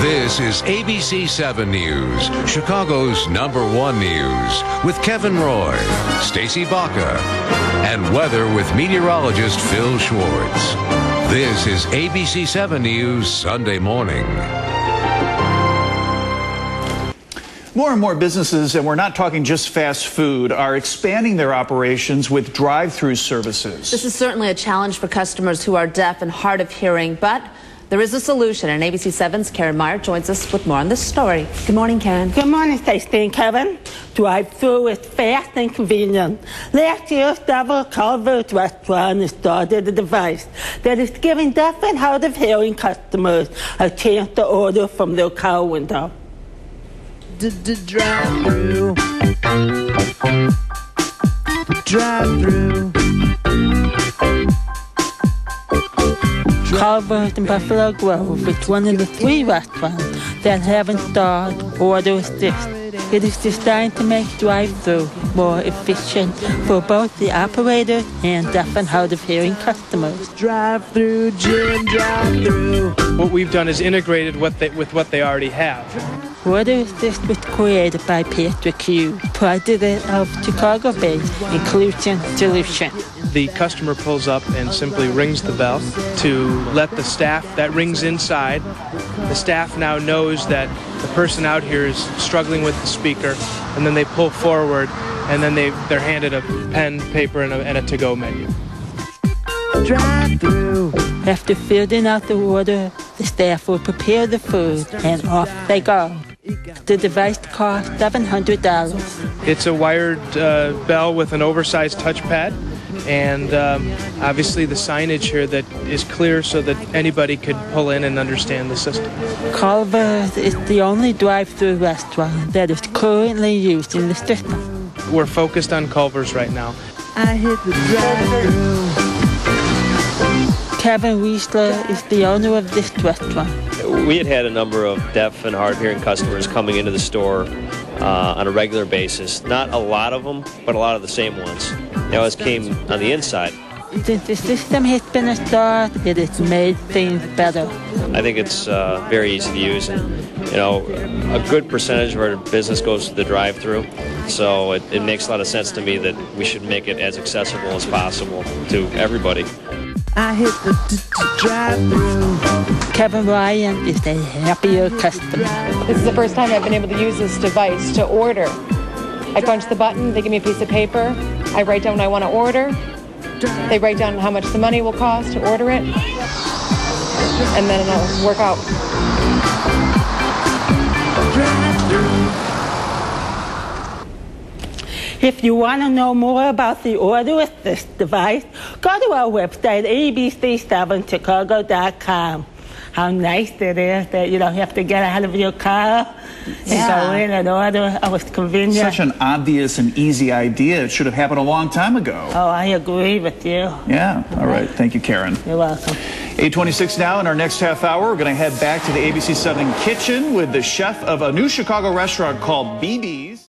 This is ABC 7 News, Chicago's number one news, with Kevin Roy, Stacy Baca, and weather with meteorologist Phil Schwartz. This is ABC 7 News Sunday morning. More and more businesses, and we're not talking just fast food, are expanding their operations with drive through services. This is certainly a challenge for customers who are deaf and hard of hearing, but there is a solution, and ABC 7's Karen Meyer joins us with more on this story. Good morning, Karen. Good morning, Stacy and Kevin. Drive-through is fast and convenient. Last year, several Culver's restaurants started a device that is giving deaf and hard of hearing customers a chance to order from their car window. Drive-through. Drive-through. Culver's in Buffalo Grove is one of the three restaurants that have installed Order Assist. It is designed to make drive-through more efficient for both the operator and deaf and hard of hearing customers. Drive-through, Jim, drive-through. What we've done is integrated what they, with what they already have. Order Assist was created by Patrick Hughes, president of Chicago-based Inclusion Solutions. The customer pulls up and simply rings the bell to let the staff that rings inside. The staff now knows that the person out here is struggling with the speaker, and then they pull forward, and then they, they're handed a pen, paper, and a, and a to-go menu. Drive-through. After filling out the order, the staff will prepare the food and off they go. The device costs $700. It's a wired uh, bell with an oversized touchpad, and um, obviously the signage here that is clear so that anybody could pull in and understand the system. Culver's is the only drive-through restaurant that is currently used in the system. We're focused on Culver's right now. I hit the drive-through. Kevin Wiesler is the owner of this restaurant. We had had a number of deaf and hard hearing customers coming into the store uh, on a regular basis. Not a lot of them, but a lot of the same ones. They always came on the inside. The system has been installed, it has made things better. I think it's uh, very easy to use, and you know, a good percentage of our business goes to the drive-through. So it, it makes a lot of sense to me that we should make it as accessible as possible to everybody. I hit the d- d- drive-through. Kevin Ryan is a happier customer. This is the first time I've been able to use this device to order. I punch the button, they give me a piece of paper, I write down what I want to order, they write down how much the money will cost to order it, and then it'll work out. If you want to know more about the Order Assist device, go to our website, abc7chicago.com. How nice it is that you don't have to get out of your car and go in and order. Oh, it's convenient. Such an obvious and easy idea. It should have happened a long time ago. oh, I agree with you. Yeah. All right. Thank you, Karen. You're welcome. 826 now in our next half hour. We're going to head back to the ABC 7 kitchen with the chef of a new Chicago restaurant called BB's.